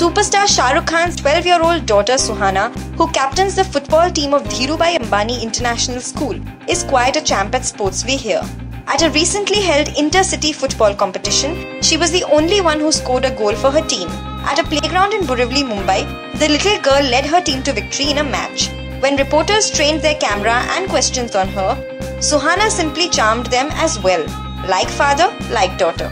Superstar Shah Rukh Khan's 12 year old daughter Suhana, who captains the football team of Dhirubhai Ambani International School, is quite a champ at sports. We hear. At a recently held inter-city football competition, she was the only one who scored a goal for her team. At a playground in Borivali, Mumbai, the little girl led her team to victory in a match. When reporters trained their camera and questions on her, Suhana simply charmed them as well. Like father, like daughter.